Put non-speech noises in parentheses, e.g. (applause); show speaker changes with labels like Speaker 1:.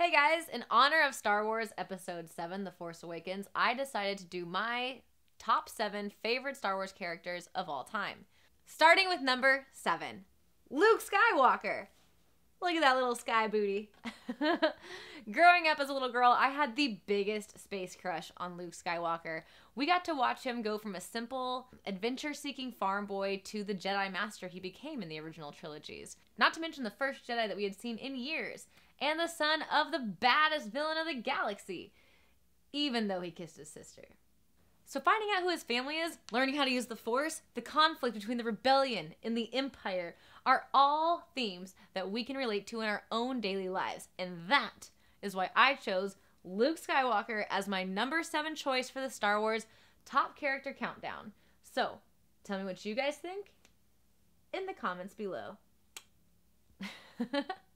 Speaker 1: Hey guys, in honor of Star Wars Episode 7 The Force Awakens, I decided to do my top 7 favorite Star Wars characters of all time. Starting with number 7 Luke Skywalker. Look at that little sky booty. (laughs) Growing up as a little girl, I had the biggest space crush on Luke Skywalker. We got to watch him go from a simple, adventure seeking farm boy to the Jedi Master he became in the original trilogies. Not to mention the first Jedi that we had seen in years, and the son of the baddest villain of the galaxy, even though he kissed his sister. So, finding out who his family is, learning how to use the Force, the conflict between the rebellion and the Empire are all themes that we can relate to in our own daily lives. And that is why I chose Luke Skywalker as my number seven choice for the Star Wars top character countdown. So, tell me what you guys think in the comments below. (laughs)